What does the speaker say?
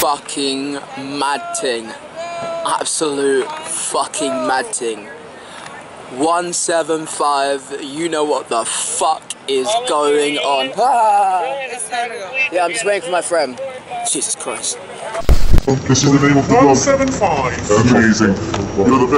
fucking mad thing. Absolute fucking mad thing. 175, you know what the fuck is going on. Ah. Yeah, I'm just waiting for my friend. Jesus Christ. This is the name of the 175. Amazing. You're the best.